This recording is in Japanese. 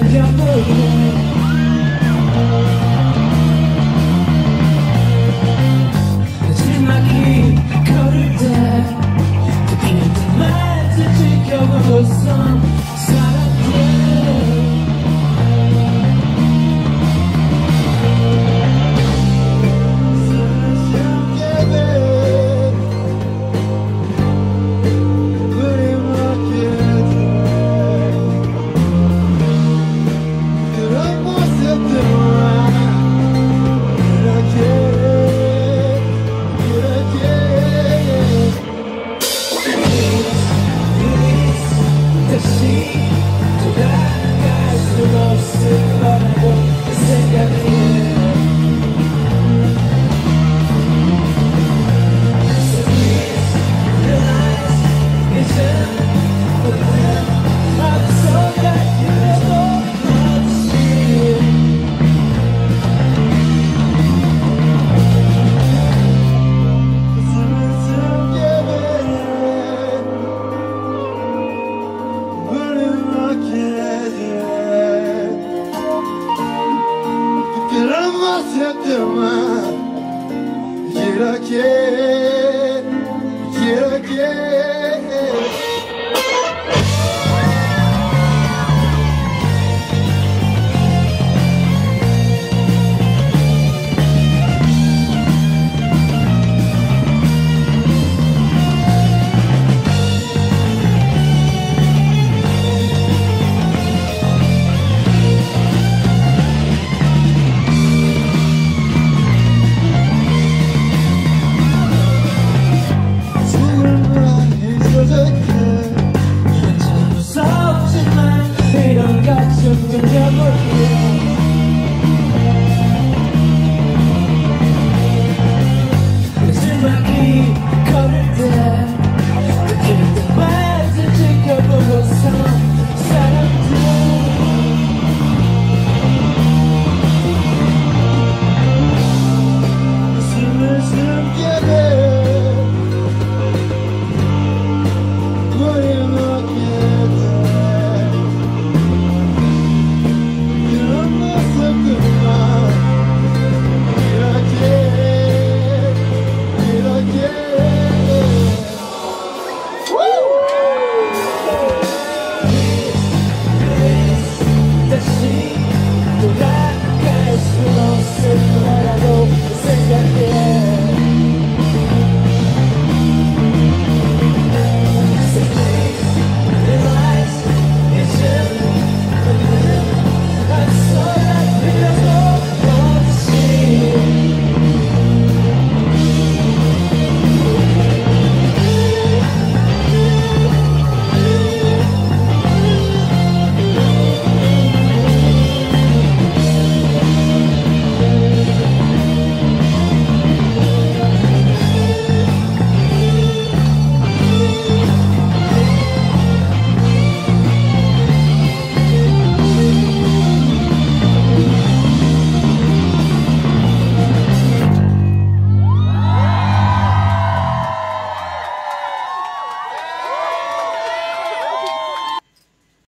and jump away. せては開け開け。coming cut it down.